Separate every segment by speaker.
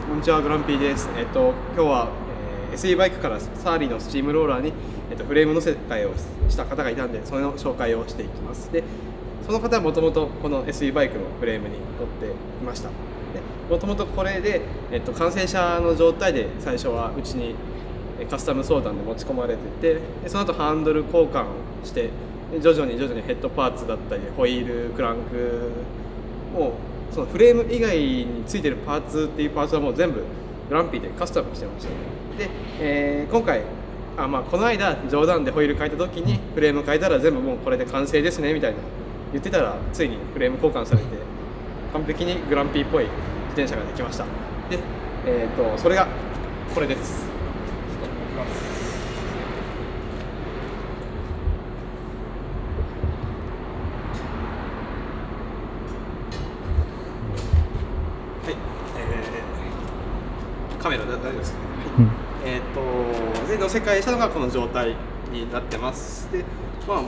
Speaker 1: こんにちは、グランピーです。えっと、今日は、えー SE バイクからサーリーのスチームローラーに、えっと、フレームの世界をした方がいたんで、その紹介をしていきます。で、その方はもともとこの SE バイクのフレームに乗っていました。で、もともとこれで、えっと、完成車の状態で最初はうちにカスタム相談で持ち込まれてて、でその後ハンドル交換をして、徐々に徐々にヘッドパーツだったり、ホイール、クランクをそのフレーム以外についてるパーツっていうパーツはもう全部グランピーでカスタムしてました。で、えー今回あ、まあ、この間冗談でホイール変えた時にフレーム変えたら全部もうこれで完成ですねみたいな言ってたらついにフレーム交換されて完璧にグランピーっぽい自転車ができました。で、えー、とそれがこれですはい、えーカメラだ大丈夫ですかね、
Speaker 2: うん。
Speaker 1: えっ、とで乗せ替えしたのがこの状態になってます。でまあ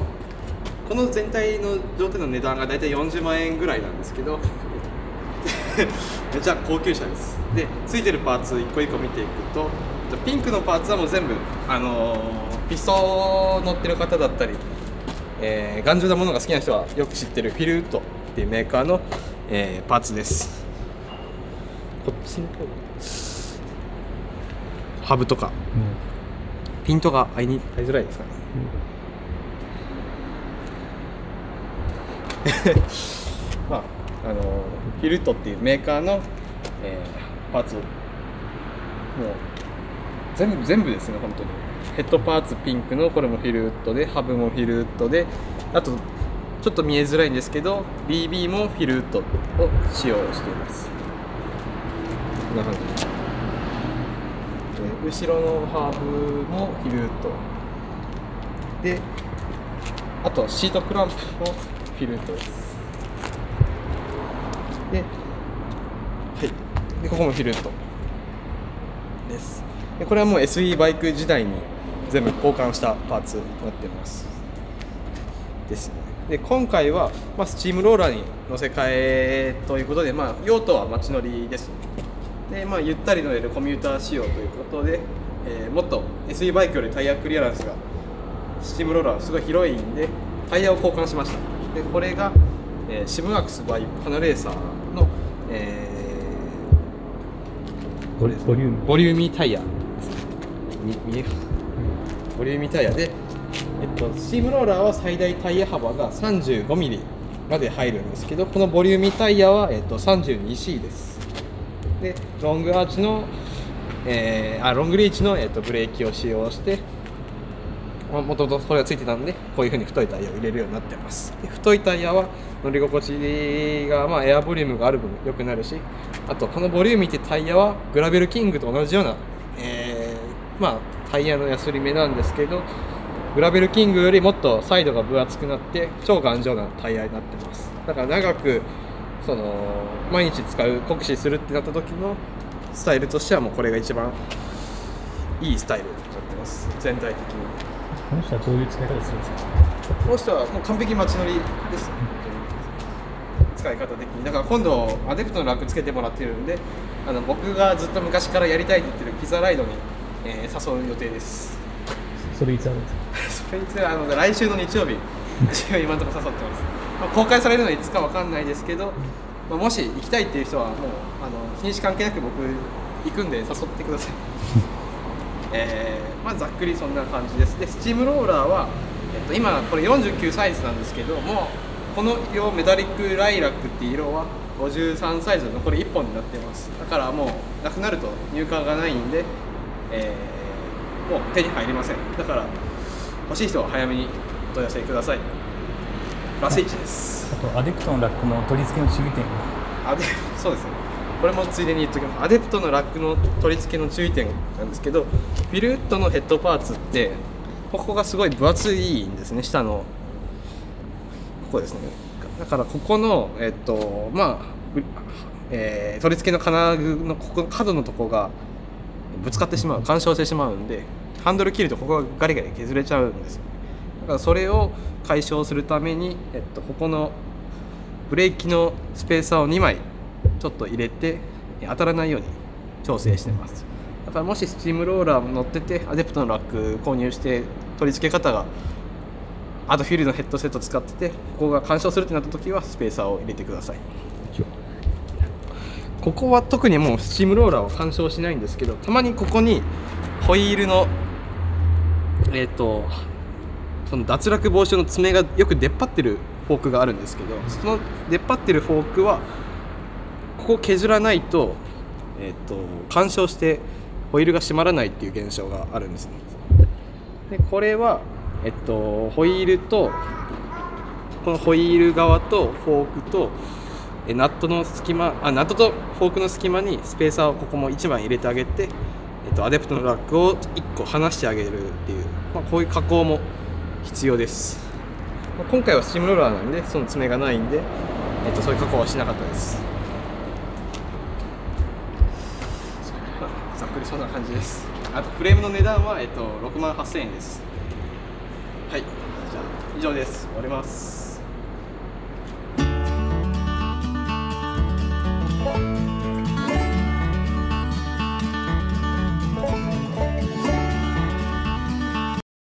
Speaker 1: この全体の状態の値段が大体40万円ぐらいなんですけど めっちゃ高級車です。でついてるパーツ一個一個見ていくとピンクのパーツはもう全部あのーピスト乗ってる方だったり、えー頑丈なものが好きな人はよく知ってるフィルウッドっていうメーカーの、えーパーツです。こっちの方ハブとか。ピントが合いに合いづらいですかね。まああのフィルトっていうメーカーの、えーパーツをもう全部全部ですね本当に。ヘッドパーツピンクのこれもフィルウッドでハブもフィルウッドであとちょっと見えづらいんですけど BB もフィルウッドを使用しています。こんな感じで。後ろのハーブもフィルウッドであとシートクランプもフィルウッドです。で,、はい、でここもフィルウッドです。でこれはもう SE バイク時代に全部交換したパーツになってます。ですね。で今回は、まあ、スチームローラーに乗せ替えということで、まあ、用途は街乗りですで、まあ、ゆったり乗れるコミューター仕様ということで、えーもっと SE バイクよりタイヤクリアランスがスチームローラーはすごい広いんでタイヤを交換しました。でこれが、えーシムアクスバイパナレーサーの、えー
Speaker 2: ボリボリューム。
Speaker 1: ボリューミータイヤ。見えるボリューミータイヤで、えっと、スチームローラーは最大タイヤ幅が 35mm まで入るんですけどこのボリューミータイヤは、えっと、32C ですでロングアーチの、えーあロングリーチの、えっと、ブレーキを使用してもともとこれがついてたんでこういうふうに太いタイヤを入れるようになってます。で太いタイヤは乗り心地が、まあ、エアボリュームがある分良くなるしあとこのボリューミーってタイヤはグラベルキングと同じような、えーまあ、タイヤのヤスリ目なんですけどグラベルキングよりもっとサイドが分厚くなって超頑丈なタイヤになってます。だから長くその毎日使う酷使するってなった時のスタイルとしてはもうこれが一番いいスタイルになってます。全体的に。
Speaker 2: この人はどういう使い方するんですか？
Speaker 1: この人はもう完璧街乗りです。使い方的に。だから今度アデプトのラックつけてもらってるんであの僕がずっと昔からやりたいって言ってるピザライドに、えー誘う予定です。
Speaker 2: それいつあるんですか？
Speaker 1: それいてはあの？来週の日曜日。日曜日今のところ誘ってます、まあ、公開されるのはいつかわかんないですけど、まあ、もし行きたいっていう人はもうあの日にち関係なく僕行くんで誘ってください。えーまあ、ざっくりそんな感じです。でスチームローラーは、えっと、今これ49サイズなんですけどもこの色メタリックライラックっていう色は53サイズのこれ1本になってます。だからもうなくなると入荷がないんで、えーもう手に入りません。だから欲しい人は早めにお問い合わせくださいラスイチです。
Speaker 2: あとアデプトのラックの取り付けの注意点。
Speaker 1: アデそうですね。これもついでに言っときます。アデプトのラックの取り付けの注意点なんですけどフィルウッドのヘッドパーツってここがすごい分厚いんですね。下の。ここですね。だからここのえっとまあ、うえー取り付けの金具のここ角のとこがぶつかってしまう干渉してしまうんでハンドル切るとここがガリガリ削れちゃうんですよだからそれを解消するために、えっと、ここのブレーキのスペーサーを2枚ちょっと入れて当たらないように調整してます。だからもしスチームローラーも乗っててアデプトのラック購入して取り付け方がアドフィールドのヘッドセット使っててここが干渉するってなった時はスペーサーを入れてください。ここは特にもうスチームローラーは干渉しないんですけどたまにここにホイールのえっ、とその脱落防止の爪がよく出っ張ってるフォークがあるんですけどその出っ張ってるフォークはここを削らないと,、えっと干渉してホイールが閉まらないっていう現象があるんですね。でこれは、えっと、ホイールとこのホイール側とフォークとえナットの隙間あナットとフォークの隙間にスペーサーをここも1枚入れてあげて、えっと、アデプトのラックを1個離してあげるっていう、まあ、こういう加工も必要です、まあ今回はスチームローラーなんでその爪がないんで、えっと、そういう加工はしなかったです。ざっくりそんな感じです。あとフレームの値段は、えっと、6万8000円です。はい。じゃあ以上です。終わります。